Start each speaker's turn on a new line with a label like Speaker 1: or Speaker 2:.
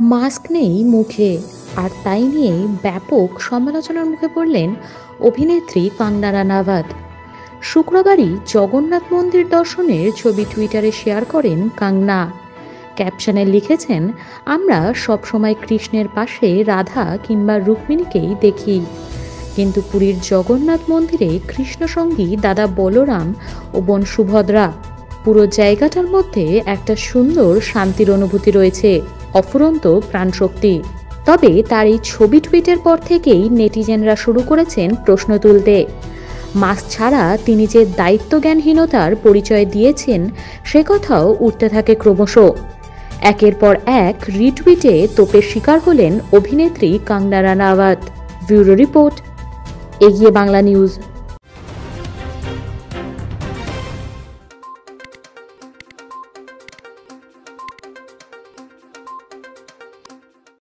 Speaker 1: Mask নেই মুখে। আর তাই নিয়ে ব্যাপক সমালোচনার মুখে পড়লেন অভিনেত্রী কাঙ্গনা রানাভাত শুক্রবারই জগন্নাথ মন্দির দর্শনের ছবি টুইটারে শেয়ার করেন কাঙ্গনা ক্যাপশনে লিখেছেন, আমরা সবসময় কৃষ্ণের পাশে রাধা কিংবা রুক্মিণীকেই দেখি। কিন্তু পুরীর জগন্নাথ মন্দিরে কৃষ্ণসঙ্গী দাদা বলরাম ও বোন সুভদ্রা। পুরো জায়গাটার মধ্যে একটা সুন্দর শান্তির অনুভূতি রয়েছে। অফুরন্ত প্রাণশক্তি। তবে তার এই ছবি টুইটের পর থেকেই নেটিজেনরা শুরু করেছেন প্রশ্ন তুলতে। মাস ছাড়া তিনি যে দায়িত্বজ্ঞানহীনতার পরিচয় দিয়েছেন, সে কথাও উঠতে থাকে ক্রমশ। একের পর এক রিটুইটে তোপের শিকার হলেন অভিনেত্রী কাঙ্গনা রানাওয়াত। ব্যুরো রিপোর্ট, এগিয়ে বাংলা নিউজ।